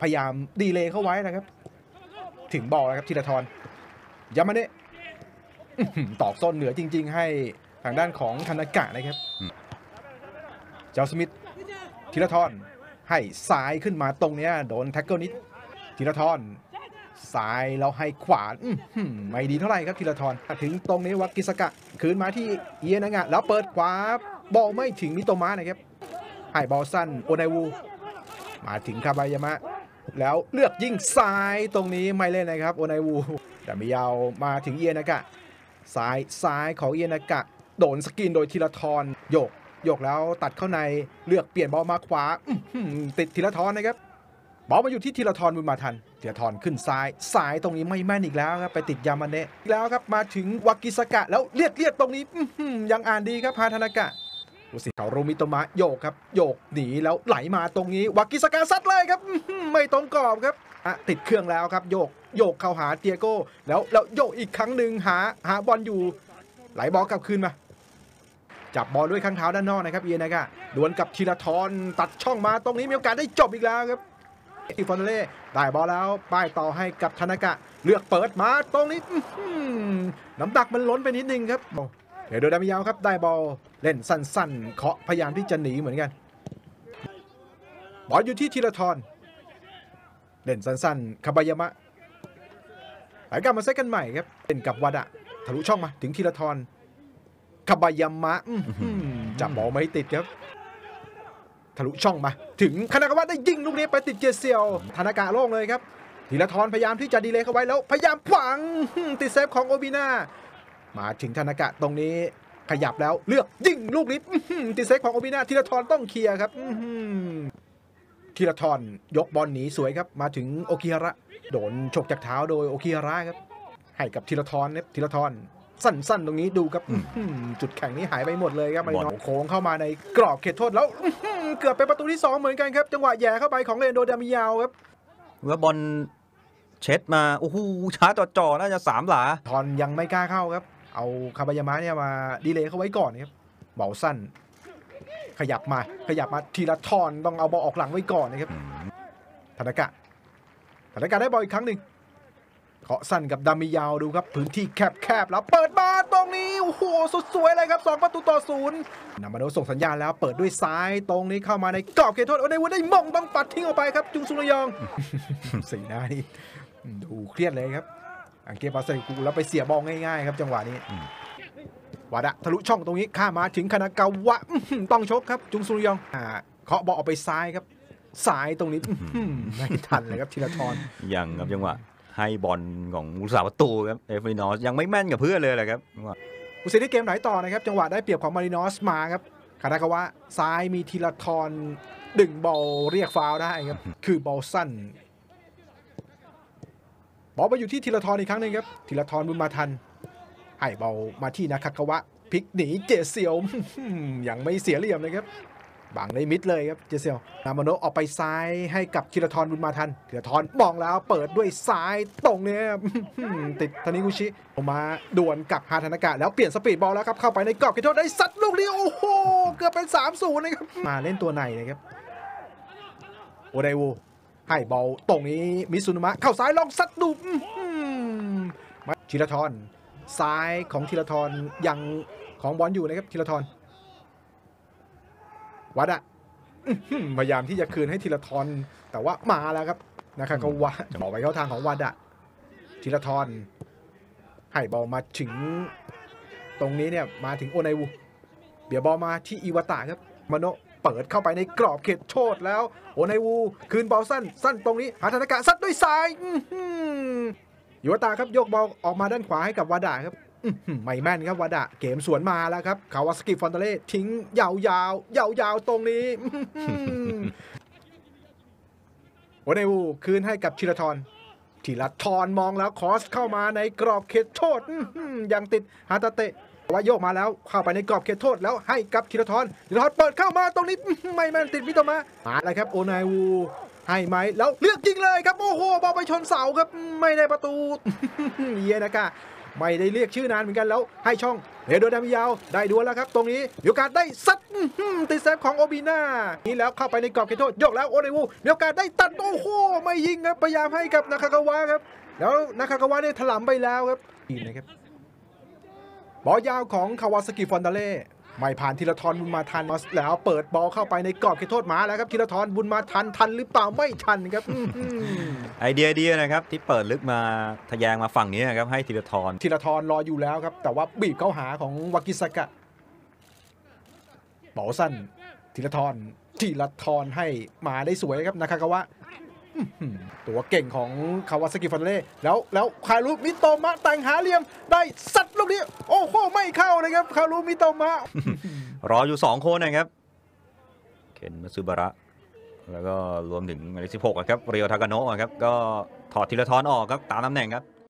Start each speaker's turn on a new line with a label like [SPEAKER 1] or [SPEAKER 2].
[SPEAKER 1] พยายาม delay เข้าไว้นะครับ ถึงบอลแล้วครับธีราทรยามาเนะตอกส้นเหนือจริง ๆ ให้ทางด้านของทานากะนะครับ เจ้าสมิธธีราทรให้ซ้ายขึ้นมาตรงเนี้ยโดน tackle นิดธีราทรซ้ายแล้วให้ขวาไม่ดีเท่าไหร่ครับธีราทรถึงตรงนี้วากิซากะ คืนมาที่อิเอนางะแล้วเปิดขวาบอลไม่ถึงมิโตมะนะครับให้บอลสั้นโอไนวู มาถึงคาบายามะ แล้วเลือกยิงซ้ายตรงนี้ไม่เล่นนะครับโอไนวูแต่ไม่ยาวมาถึงเอียนากะซ้ายซ้ายของเอียนากะ โดนสกินโดยธีรทรโยกโยกแล้วตัดเข้าในเลือกเปลี่ยนบอลมาขวาติดธีรทรนะครับบอลมาอยู่ที่ธีรทรบุญมาทันธีรทรขึ้นซ้าย ซ้ายตรงนี้ไม่แม่นอีกแล้วครับ ไปติดยามาเนะอีกแล้วครับ มาถึงวากิสกะ แล้วเลียดเลียดตรงนี้ยังอ่านดีครับพาธนากะ ดูสิเขารูมิโตมะโยกครับ โยกหนีแล้วไหลมาตรงนี้วากิสกาซัดเลยครับ ไม่ตรงกรอบครับอะติดเครื่องแล้วครับ โยกโยกเข้าหาเตียโก้แล้วแล้วโยกอีกครั้งหนึ่งหาหาบอลอยู่ไหลบอลกลับคืนมาจับบอลด้วยข้างเท้าด้านนอกนะครับเอียนกะดวลกับธีรทรตัดช่องมาตรงนี้มีโอกาสได้จบอีกแล้วครับอีฟอนเล่ได้บอลแล้วป้ายต่อให้กับธนากะ เลือกเปิดมาตรงนี้น้ำหนักมันล้นไปนิดนึงครับ เดี๋ยวโดยดามิยาวครับได้บอลเล่นสั้นๆเคาะพยายามที่จะหนีเหมือนกัน บอลอยู่ที่ธีรทรเล่นสั้นๆคาบายามะหลกลับมาเซตกันใหม่ครับเป็นกับวาดะทะลุช่องมาถึงธีรทรคาบายามะจับบอลไม่ติดครับทะลุช่องมาถึงคณะกวะได้ยิงลูกนี้ไปติดเกียร์เซียวธนากาโล่งเลยครับธีราทรพยายามที่จะ delay เข้าไว้แล้ว พยายามขวางติดเซฟของโอบิน่า มาถึงทานากะตรงนี้ขยับแล้วเลือกยิงลูกนี้อื้อหือติดเซฟของโอบิน่าธีราทรต้องเคลียร์ครับอื้อหือธีราทรยกบอลหนีสวยครับ มาถึงโอคิฮาระ โดนฉกจากเท้าโดยโอคิฮาระครับ ให้กับธีราทรครับธีราทรสั้นๆ ตรงนี้ดูครับอื้อหือจุดแข็งนี้หายไปหมดเลยครับมารินอสโค้งเข้ามาในกรอบเขตโทษแล้วอื้อหือเกือบเป็นประตูที่สองเหมือนกันครับ จังหวะแย่เข้าไปของเลอันโดร ดาเมียวครับ
[SPEAKER 2] ว่าบอลเช็ดมาโอ้โหช้าจ่อๆน่าจะสามหลา
[SPEAKER 1] ทอนยังไม่กล้าเข้าครับ เอาคาบายามะเนี่ยมาดีเลย์เขาไว้ก่อนครับเบาสั้น ขยับมาขยับมาทีละทอนต้องเอาบอลออกหลังไว้ก่อนนะครับธนากะธนากะได้บอลอีกครั้งหนึ่งเคาะสั้นกับดามิยาวดูครับ พื้นที่แคบๆแล้วเปิดมาตรงนี้โอ้โหสุดสวยเลยครับ 2 ประตูต่อศูนย์นามาโดส่งสัญญาณแล้วเปิดด้วยซ้ายตรงนี้เข้ามาในกรอบเขตโทษโอเดวุฒได้มองต้องปัดทิ้งออกไปครับ จุงซุนยอง สีหน้านี่ดูเครียดเลยครับ อังเกปาเซกูแล้วไปเสียบอลง่ายๆครับจังหวะนี้
[SPEAKER 2] อืม
[SPEAKER 1] วาดะทะลุช่องตรงนี้ข้ามมาถึงคานากาวะอื้อหือต้องชกครับ จุงซุนยองอ่าเคาะบอลออกไปซ้ายครับซ้ายตรงนี้อื้อหือไม่ทันเลยครับธีรทร
[SPEAKER 2] ยังครับจังหวะให้บอลของอุตสาหประตูครับเอฟรินอสยังไม่แม่นกับเพื่อนเลยแหละครับจังหวะ
[SPEAKER 1] อุซิได้เกมไหนต่อนะครับ จังหวะได้เปรียบของมารินอสมาครับคานากาวะซ้ายมีธีรทรดึงบอลเรียกฟาวล์ได้ครับ คือบอลสั้น บอลมาอยู่ที่ธีรทรอีกครั้งหนึ่งครับธีรทรบุญมาทัน ให้บอลมาที่นาคากาวะพลิกหนีเจเซียวยังไม่เสียเหลี่ยมเลยครับบังในมิดเลยครับเจเซียวนามาโนออกไปซ้ายให้กับธีรทรบุญมาทันธีรทรมองแล้วเปิดด้วยซ้ายตรงเนี้ยติดทานิกุชิออกมาดวลกับฮาธนากะแล้วเปลี่ยนสปีดบอลแล้วครับเข้าไปในกรอบเขตโทษได้ซัดลูกนี้โอ้โหเกือบเป็น3 0นย์นะครับมาเล่นตัวในนะครับโอไดวู ให้บอลตรงนี้มิซุนุมะเข้าซ้ายลองซัดดูอื้อหือมาธีรทรซ้ายของธีรทรยังของบอลอยู่นะครับธีรทรวัดอะอื้อหือพยายามที่จะคืนให้ธีรทรแต่ว่ามาแล้วครับนะครับก็ว่าจะบอกไปเข้าทางของวัดอะธีรทรให้บอลมาถึง ตรงนี้เนี่ยมาถึงโอไนวูเบียร์บอลมาที่อิวาตะครับมาโนะ เปิดเข้าไปในกรอบเขตโทษแล้วโอไนวู คืนบอลสั้น สั้นตรงนี้ หาทานากะซัดด้วยซ้ายอื้อหืออิวาตะครับยกบอลออกมาด้านขวาให้กับวาดะครับไม่แม่นครับวาดะเกมสวนมาแล้วครับคาวาซากิ ฟรอนตาเล่ทิ้งยาวยาวยาวยาวตรงนี้อื้อหือโอไนวูคืนให้กับธีราทรชิรทรมองแล้วคอสเข้ามาในกรอบเขตโทษยังติดฮาตาเตะ ว่าโยกมาแล้วเข้าไปในกรอบเขตโทษแล้วให้กับธีรทรธีรทรเปิดเข้ามาตรงนี้ไม่แม่นติดมิโตมะมาแล้วครับโอนายวูให้ไหมแล้วเลือกยิงเลยครับโอ้โหบอลไปชนเสาครับไม่ได้ประตูเยนากะไม่ได้เรียกชื่อนานเหมือนกันแล้วให้ช่องเฮโดดามยาวได้ดวลแล้วครับตรงนี้มีโอกาสได้ซัดติดเซฟของโอบีนานี่แล้วเข้าไปในกรอบเขตโทษยกแล้วโอเดวูมีโอกาสได้ตัดโอ้โหไม่ยิงครับพยายามให้กับนาคากาวะครับแล้วนาคากาวะเนี่ยถลำไปแล้วครับนะครับ บอลยาวของคาวาซากิ ฟรอนตาเล่ไม่ผ่านธีราทรบุญมาทันแล้วเปิดบอลเข้าไปในกรอบเขตโทษมาแล้วครับธีราทรบุญมาทันทันหรือเปล่าไม่ทันครับอื้อหือ
[SPEAKER 2] ไอเดียเดียนะครับที่เปิดลึกมาทะแยงมาฝั่งนี้นะครับให้ธีราทร
[SPEAKER 1] ธีราทรรออยู่แล้วครับ แต่ว่าบีบเข้าหาของวากิซากะบอลสั้นธีรทรธีรทรให้มาได้สวยครับนาคากาวะอื้อหือ ตัวเก่งของคาวาซากิฟันเล่แล้วแล้วคารุมิโตมะแต่งหาเหลี่ยม ได้สัตว์ลูกนี้ โอ้โหไม่เข้าเลยครับคารุมิโตมะ
[SPEAKER 2] รออยู่ 2 คนนะครับ เคนมาซึบาระ แล้วก็รวมถึงหมายเลข16อะครับ เรียวทากาโนะครับ ก็ถอดทีละทอนออกครับ ตามตำแหน่งครับ